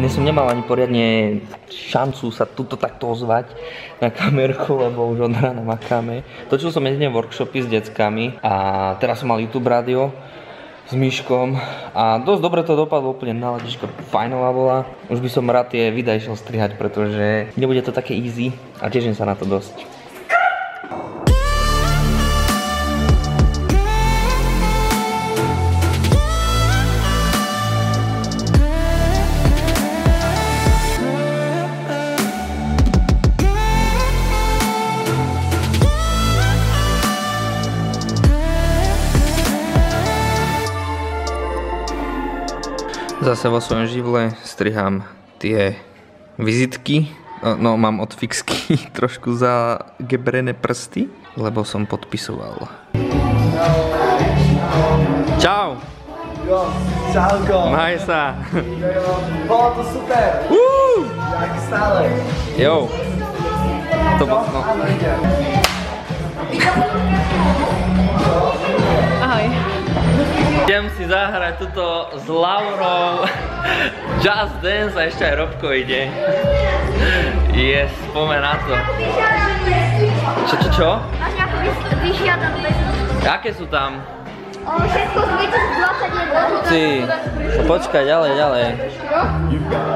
Dnes som nemal ani poriadne šancu sa tuto takto ozvať na kamerku, lebo už od rána makáme. Točil som jedne workshopy s deckami a teraz som mal YouTube rádio s Myškom a dosť dobre to dopadlo, úplne naladička fajnová bola. Už by som rád tie videa išiel strihať, pretože nebude to také easy a teším sa na to dosť. Zase vo svojom živle striham tie vizitky. No, no mám od fixky trošku za gebrené prsty, lebo som podpisoval. Čau! Jo, čauko. Maj sa! Bolo to super. Uú! Jak stále. Jo! To bol, no. Idem si zahrať tuto s Laurou Just Dance a ešte aj Robko ide. Yes, poďme na to. Čo, čo, čo? Máš nejakú vyžiadanú? Aké sú tam? Všetko z 2021. Ty, no počkaj, ďalej, ďalej.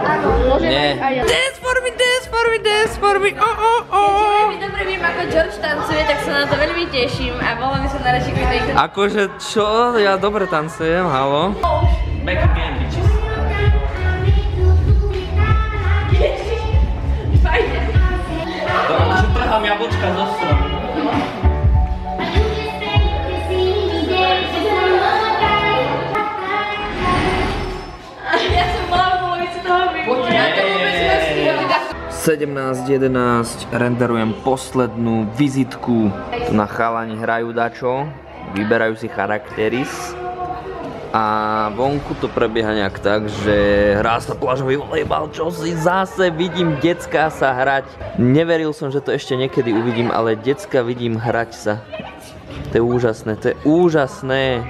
Áno, môžeme Nie. aj ja. Dance for me, dance for me, dance for me, oh, oh, oh. Veľmi dobre viem, ako George tak sa na to veľmi teším a bola by som na radšej to Akože čo? Ja dobre tancujem, halo? Back again, bitches. Akože trhám jablčka zo stromu. 17.11 renderujem poslednú vizitku. Tu na chalani hrajú dačo, vyberajú si charakteris. A vonku to prebieha nejak tak, že hrá sa plážový volejbal, čo si zase vidím decka sa hrať. Neveril som, že to ešte niekedy uvidím, ale decka vidím hrať sa. To je úžasné, to je úžasné.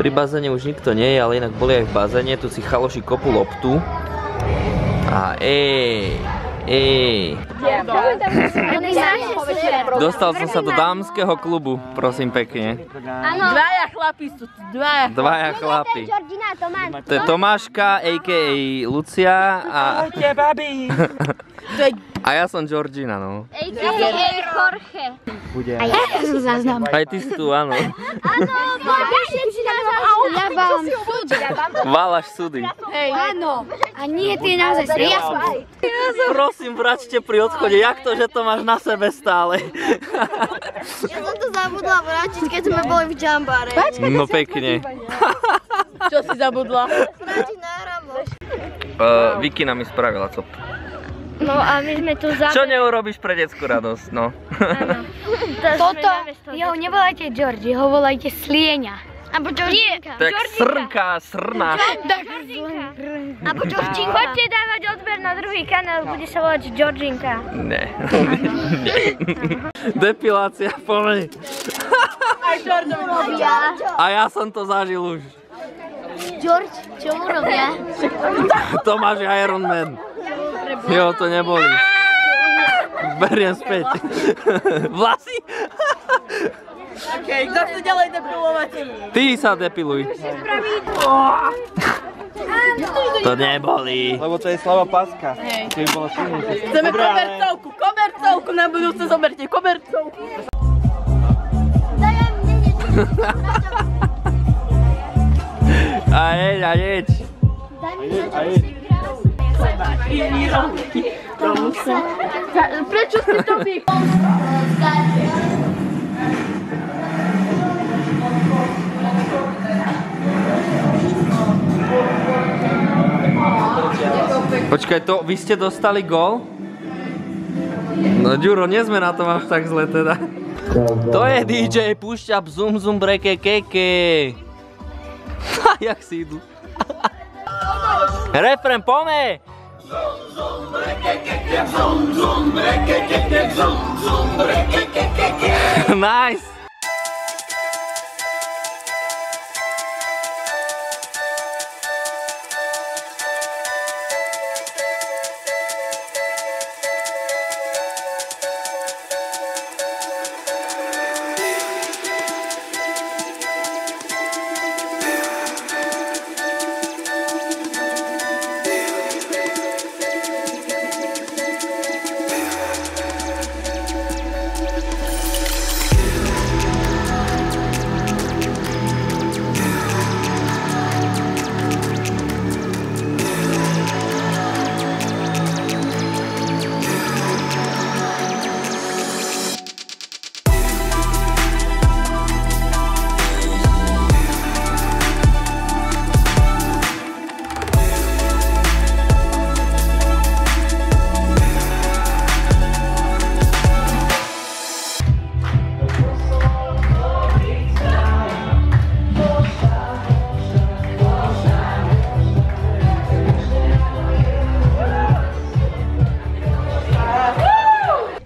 Pri bazéne už nikto nie je, ale inak boli aj v bazéne, tu si chaloši kopu loptu. A ej, ej. Dostal som sa do dámskeho klubu, prosím pekne. Dvaja chlapí sú tu, dvaja. Dvaja Tomás. To je Tomáška, a.k.a. Lucia a... A ja som Georgina, no. A.k.a. Jorge. Aj ty si tu, áno. Áno, Ja Válaš súdy. Áno. A nie, ty naozaj. Ja som Prosím, vraťte pri odchode, jak to, že to máš na sebe stále? Ja som to zabudla vrátiť, keď sme boli v džambare. No pekne. Čo si zabudla? Vrátiť na Ramo. Uh, Vicky nám mi spravila cop. No a my sme tu za... Čo neurobíš pre detskú radosť, no. Toto, jo, nevolajte Georgie, ho volajte Slieňa. Abo Georginka. tak srnka, srna. Abo Georginka. Poďte dávať odber na druhý kanál, bude sa volať Georginka. Ne. Depilácia pomeň. Ja. A ja som to zažil už. George, čo mu robia? Tomáš je Iron Man. Jo, to neboli. Beriem späť. Vlasy? Okej, kto chce ďalej depilovať? Ty sa depiluj. To neboli. Lebo to je slava paska. Keby bolo silnejšie. Chceme komercovku, komercovku na budúce zoberte, komercovku. Daj mne niečo. A jeď, a jeď. Daj mi niečo, čo si Prečo si to vy? Počkaj, to vy ste dostali gól? No Ďuro, nie sme na tom až tak zle teda. To je DJ, púšťa bzum zum breke keke. Ha, jak si idú. Refren, pome! Nice!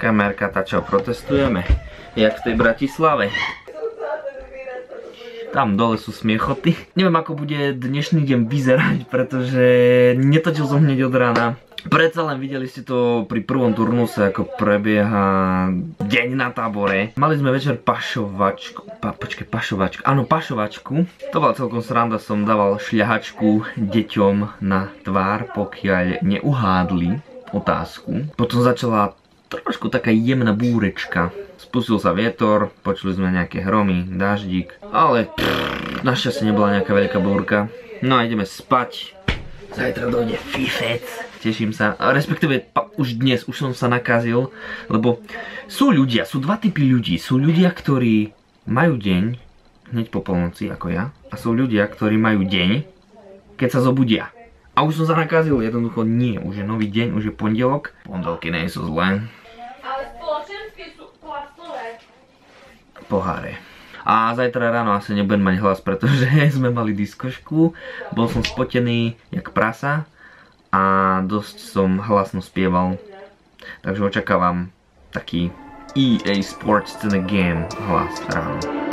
Kamerka, tá čo, protestujeme. Jak v tej Bratislave. Tam dole sú smiechoty. Neviem ako bude dnešný deň vyzerať, pretože netočil som hneď od rána. Predsa len videli ste to pri prvom turnuse, ako prebieha deň na tábore. Mali sme večer pašovačku, pa, počkej, pašovačku, áno, pašovačku. To bola celkom sranda, som dával šľahačku deťom na tvár, pokiaľ neuhádli otázku. Potom začala trošku taká jemná búrečka. Spustil sa vietor, počuli sme nejaké hromy, daždík, ale našťastie nebola nejaká veľká búrka. No a ideme spať. Zajtra dojde fifec. Teším sa. Respektíve pa, už dnes, už som sa nakazil, lebo sú ľudia, sú dva typy ľudí. Sú ľudia, ktorí majú deň hneď po polnoci, ako ja. A sú ľudia, ktorí majú deň, keď sa zobudia. A už som sa nakazil, jednoducho nie. Už je nový deň, už je pondelok. Pondelky nie sú zlé. Ale spoločenské sú plastové. Poháre. A zajtra ráno asi nebudem mať hlas, pretože sme mali diskošku, bol som spotený jak prasa a dosť som hlasno spieval. Takže očakávam taký EA Sports to the Game hlas ráno.